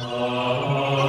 Amen.